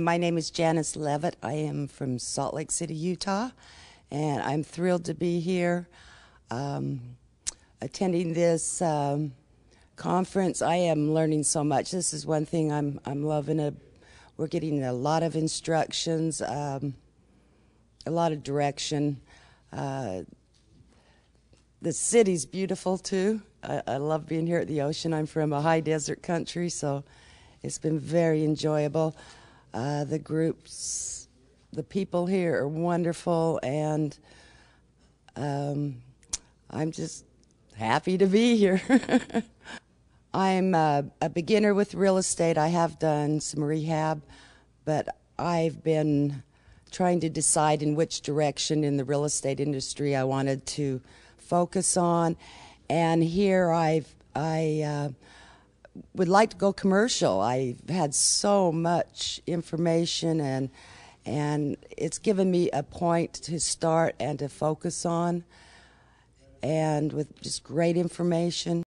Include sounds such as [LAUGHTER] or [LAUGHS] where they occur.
My name is Janice Levitt. I am from Salt Lake City, Utah, and I'm thrilled to be here um, attending this um, conference. I am learning so much. This is one thing I'm, I'm loving. We're getting a lot of instructions, um, a lot of direction. Uh, the city's beautiful too. I, I love being here at the ocean. I'm from a high desert country, so it's been very enjoyable. Uh, the groups, the people here are wonderful, and um, I'm just happy to be here. [LAUGHS] I'm a, a, beginner with real estate. I have done some rehab, but I've been trying to decide in which direction in the real estate industry I wanted to focus on. And here I've I uh, would like to go commercial. I've had so much information and and it's given me a point to start and to focus on and with just great information.